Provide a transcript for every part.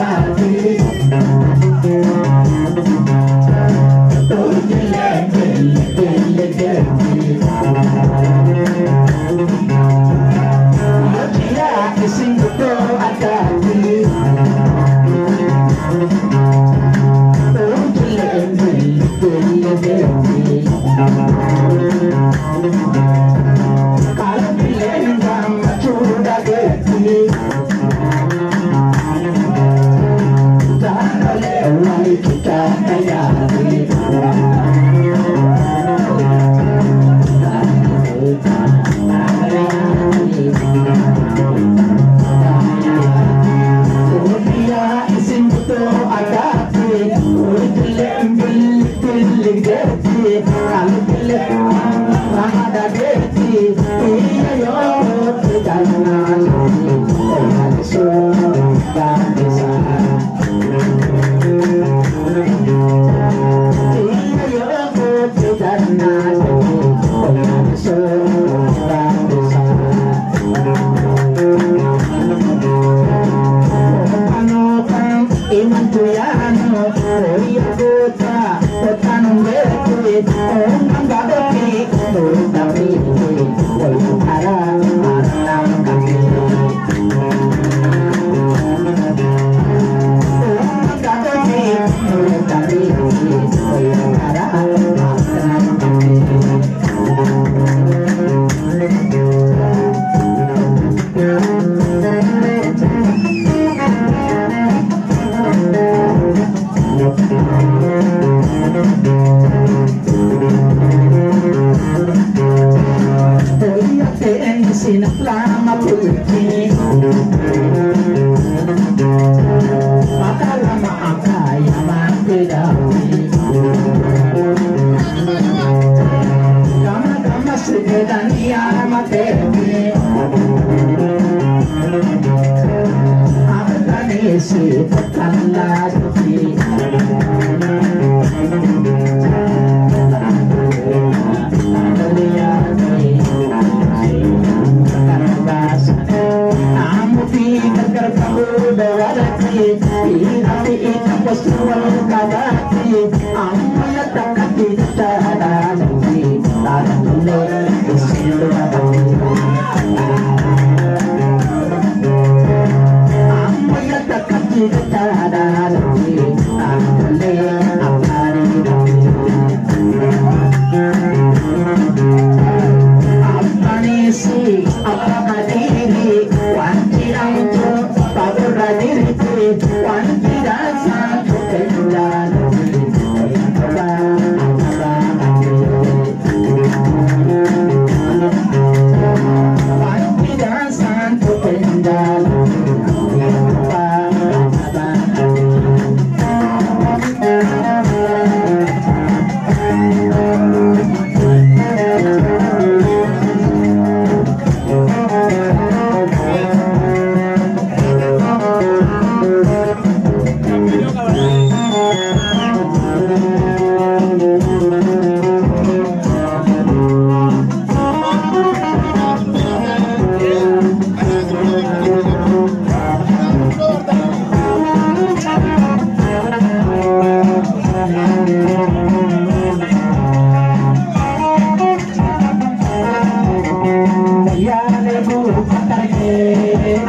God.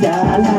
Yeah. la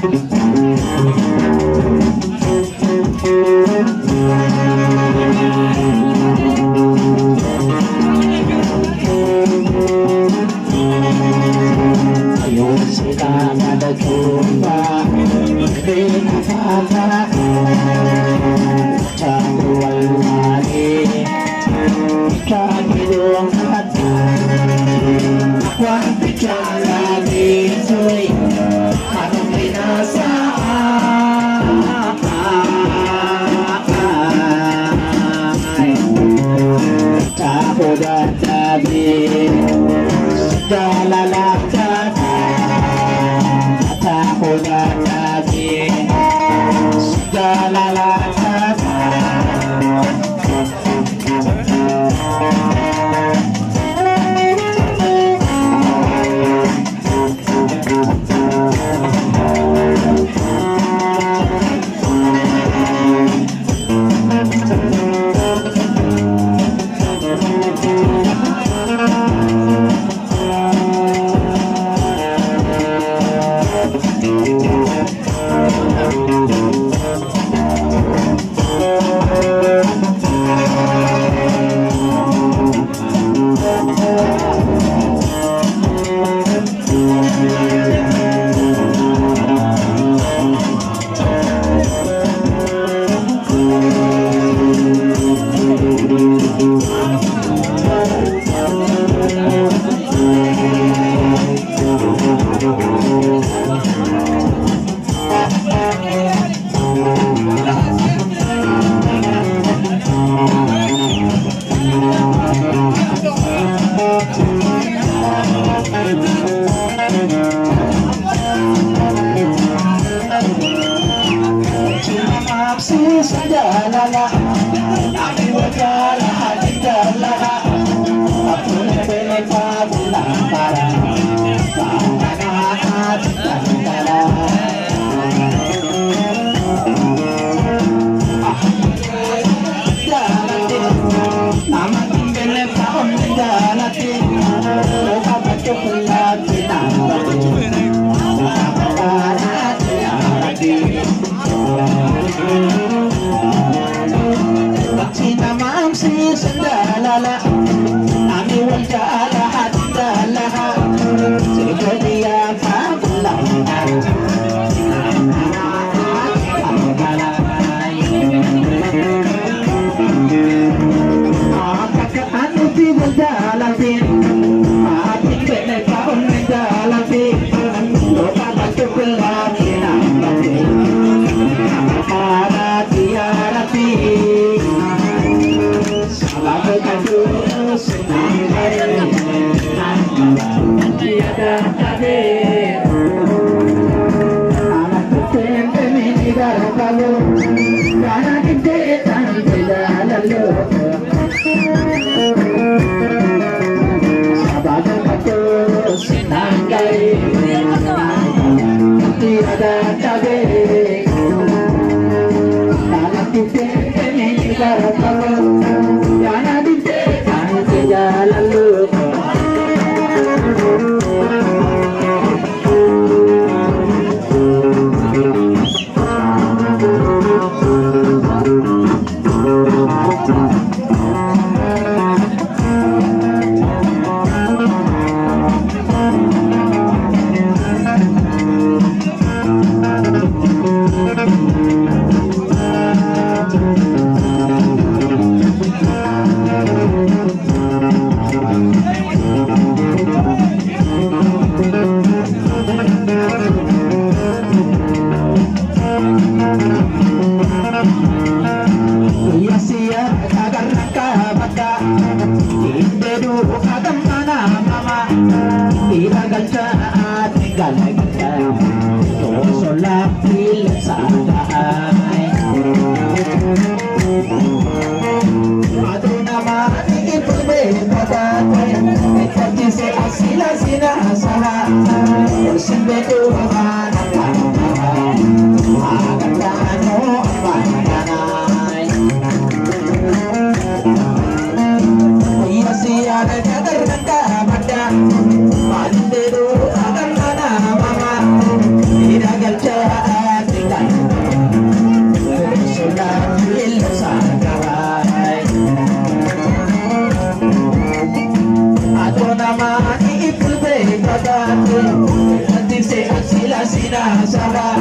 Música katabi Dala lang katabi Katakot at Sunday, la I'm your one రాజు ప్రాణాకిద్దే తన జిల్లాలలో Simbe ko asila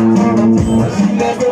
sinasaba